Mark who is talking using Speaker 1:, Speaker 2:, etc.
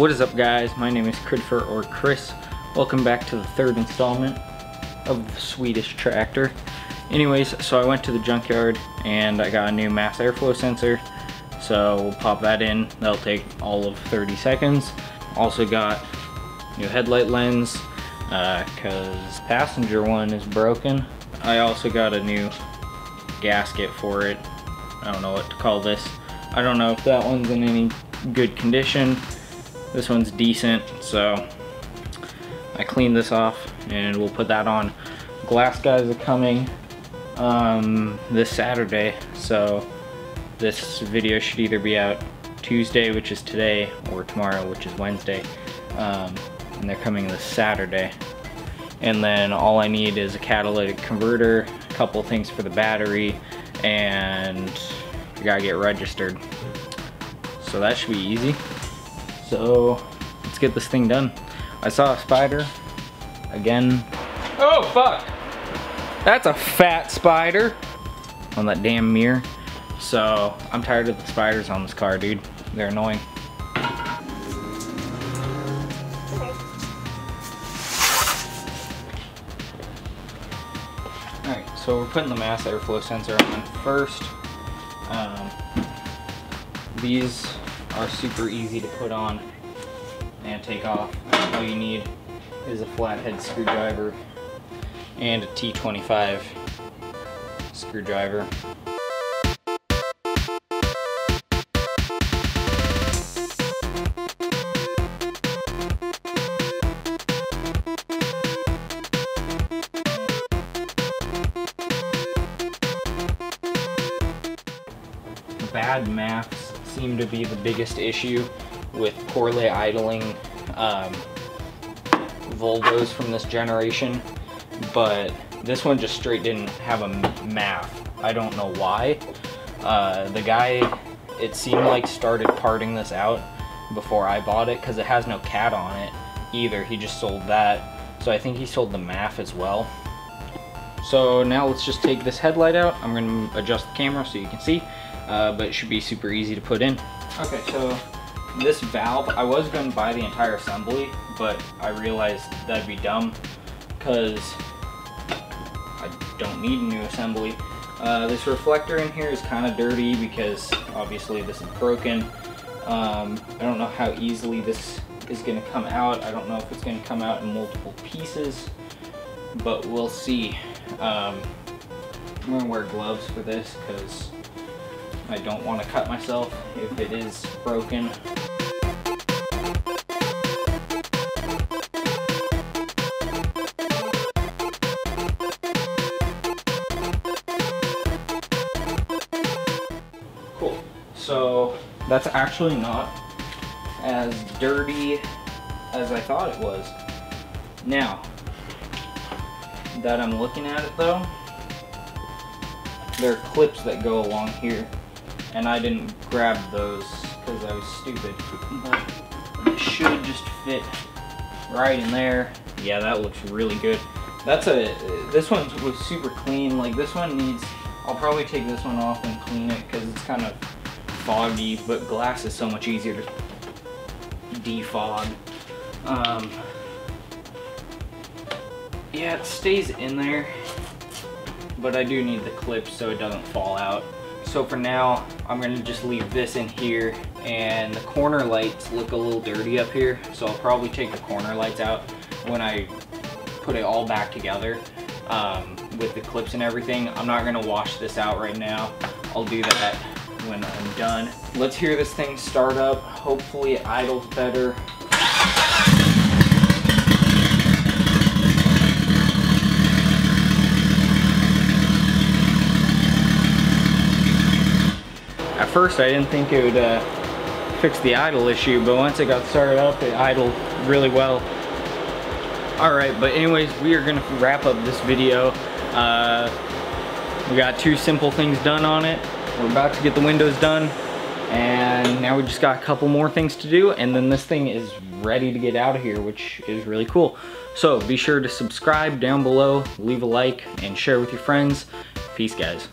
Speaker 1: What is up guys? My name is Christopher or Chris. Welcome back to the third installment of the Swedish tractor. Anyways, so I went to the junkyard and I got a new mass airflow sensor. So we'll pop that in. That'll take all of 30 seconds. Also got new headlight lens because uh, passenger one is broken. I also got a new gasket for it. I don't know what to call this. I don't know if that one's in any good condition. This one's decent, so I cleaned this off and we'll put that on. Glass guys are coming um, this Saturday, so this video should either be out Tuesday, which is today, or tomorrow, which is Wednesday. Um, and they're coming this Saturday. And then all I need is a catalytic converter, a couple things for the battery, and you gotta get registered. So that should be easy. So let's get this thing done. I saw a spider again. Oh fuck! That's a fat spider on that damn mirror. So I'm tired of the spiders on this car, dude. They're annoying. Alright, so we're putting the mass airflow sensor on first. Um, these are super easy to put on and take off. All you need is a flathead screwdriver and a T25 screwdriver. bad MAFs seem to be the biggest issue with poorly idling um, Volvos from this generation, but this one just straight didn't have a MAF. I don't know why. Uh, the guy, it seemed like started parting this out before I bought it because it has no cat on it either. He just sold that. So I think he sold the MAF as well. So now let's just take this headlight out. I'm to adjust the camera so you can see uh, but it should be super easy to put in. Okay, so this valve, I was to buy the entire assembly, but I realized that'd be dumb because I don't need a new assembly. Uh, this reflector in here is kind of dirty because obviously this is broken. Um, I don't know how easily this is to come out. I don't know if it's to come out in multiple pieces, but we'll see. Um, I'm to wear gloves for this because I don't want to cut myself if it is broken. Cool. So that's actually not as dirty as I thought it was. Now, that I'm looking at it though, there are clips that go along here and I didn't grab those because I was stupid. But it should just fit right in there. Yeah, that looks really good. That's a, this one was super clean. Like this one needs, I'll probably take this one off and clean it because it's kind of foggy, but glass is so much easier to defog. Um, yeah, it stays in there, but I do need the clips so it doesn't fall out. So for now, I'm gonna just leave this in here and the corner lights look a little dirty up here. So I'll probably take the corner lights out when I put it all back together um, with the clips and everything. I'm not gonna wash this out right now. I'll do that when I'm done. Let's hear this thing start up. Hopefully it idles better. First I didn't think it would uh, fix the idle issue, but once it got started up, it idled really well. Alright, but anyways, we are gonna wrap up this video. Uh, we got two simple things done on it. We're about to get the windows done, and now we just got a couple more things to do, and then this thing is ready to get out of here, which is really cool. So be sure to subscribe down below, leave a like, and share with your friends. Peace, guys.